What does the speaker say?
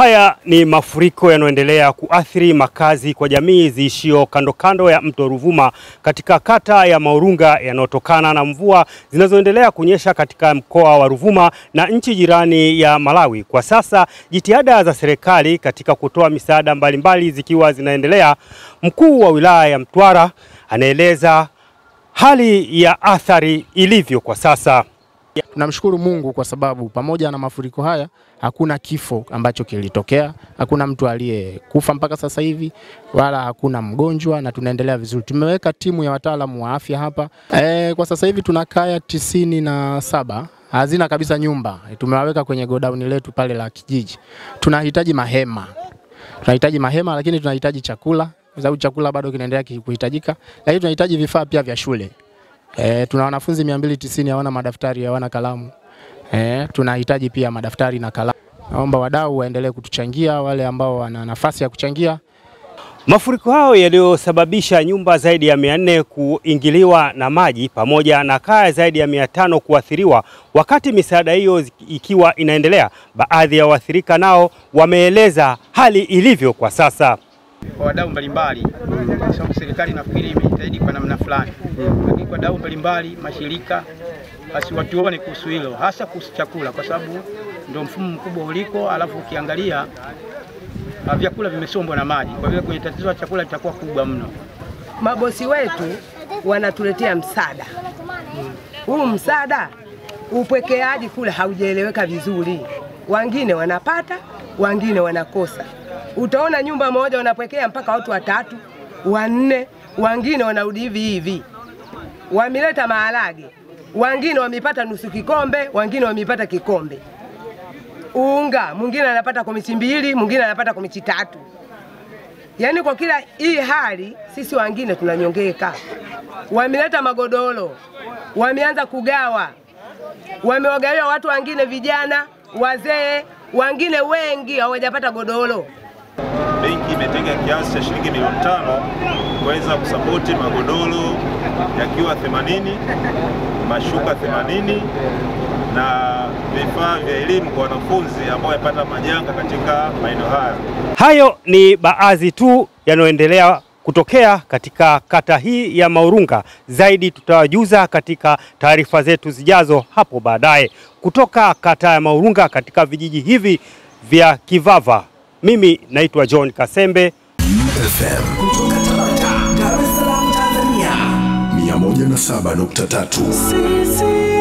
Haya ni mafuriko yanayoendelea kuathiri makazi kwa jamii ziishio kando kando ya mto Ruvuma katika kata ya Maurunga yanayotokana na mvua zinazoendelea kunyesha katika mkoa wa Ruvuma na nchi jirani ya Malawi. Kwa sasa jitihada za serikali katika kutoa misaada mbalimbali zikiwa zinaendelea. Mkuu wa wilaya ya Mtwara anaeleza hali ya athari ilivyo kwa sasa. Tunamshukuru Mungu kwa sababu pamoja na mafuriko haya hakuna kifo ambacho kilitokea, hakuna mtu aliyekufa mpaka sasa hivi, wala hakuna mgonjwa na tunaendelea vizuri. Tumeweka timu ya wataalamu wa afya hapa. E, kwa sasa hivi tuna kaya tisini na saba. Hazina kabisa nyumba, tumewaweka kwenye godown letu pale la kijiji. Tunahitaji mahema, tunahitaji mahema, lakini tunahitaji chakula. Kwa sababu chakula bado kinaendelea kuhitajika, lakini tunahitaji vifaa pia vya shule. E, tuna wanafunzi 290 hawana madaftari, hawana kalamu. E, tunahitaji pia madaftari na kalamu. Naomba wadau waendelee kutuchangia, wale ambao wana nafasi ya kuchangia. Mafuriko hayo yaliyosababisha nyumba zaidi ya mia nne kuingiliwa na maji pamoja na kaya zaidi ya mia tano kuathiriwa. Wakati misaada hiyo ikiwa inaendelea, baadhi ya waathirika nao wameeleza hali ilivyo kwa sasa kwa wadau mbalimbali, kwa sababu serikali nafikiri imejitahidi kwa namna fulani, mm. lakini kwa wadau mbalimbali, mashirika, basi watuone kuhusu hilo, hasa kuhusu chakula, kwa sababu ndio mfumo mkubwa uliko. Alafu ukiangalia vyakula vimesombwa na maji, kwa vile kwenye tatizo la chakula litakuwa kubwa mno. Mabosi wetu wanatuletea msaada huu, msaada upwekeaji kule haujaeleweka vizuri, wengine wanapata, wengine wanakosa utaona nyumba moja wanapwekea mpaka watu watatu wanne, wengine wanarudi hivi hivi. Wameleta maharage, wengine wamepata nusu kikombe, wengine wamepata kikombe. Unga mwingine anapata komichi mbili, mwingine anapata komichi tatu. Yaani kwa kila hii hali sisi wengine tunanyongeka. Wameleta magodoro, wameanza kugawa, wamewagawia watu wengine, vijana, wazee, wengine wengi hawajapata godoro. Imetenga kiasi cha shilingi milioni tano kuweza kusapoti magodoro yakiwa 80, mashuka 80 na vifaa vya elimu kwa wanafunzi ambao wamepata majanga katika maeneo haya. Hayo ni baadhi tu yanayoendelea kutokea katika kata hii ya Maurunga. Zaidi tutawajuza katika taarifa zetu zijazo hapo baadaye. Kutoka kata ya Maurunga katika vijiji hivi vya Kivava, mimi naitwa John Kasembe. FM kutoka Tabata, Dar es Salaam, Tanzania. 107.3.